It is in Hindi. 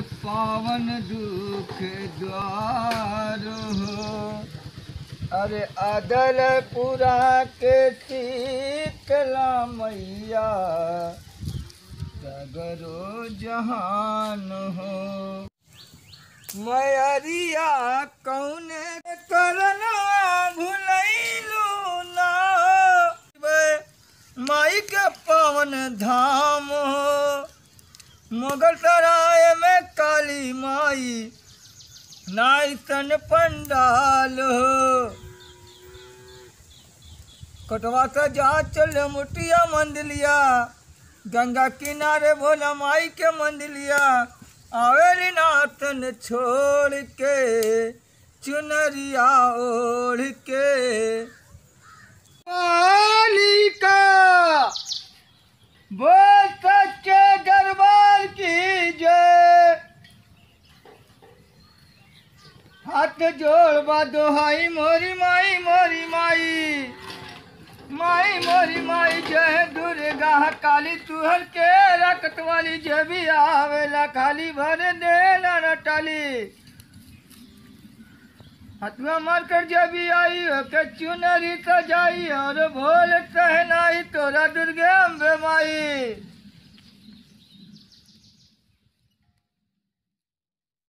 पावन दुख द्वार हो। अरे अदलपुरा के शीतला मैया। सगरो जहान हो। मैरिया कौने करना भुलैलू ना। माई के पावन धाम हो। मुगल सराय नाइतन पंडाल। कटवा से जा चल मुटिया मंदिलिया, गंगा किनारे भोला माई के मंदिलिया। आवेली नाथन छोड़ के, चुनरिया ओढ़ के। मालिका हाथ जोड़ बा दोहाई मोरी माई मोरी माई माई मोरी माई जय दुर्गा काली तुहर के रखत वाली जय भी आवेला खाली भर दे टाली हथुआ मार कर जब भी आई हो के चुनरी सजाई और भोल सहनाई तोरा दुर्गे अम्बे माई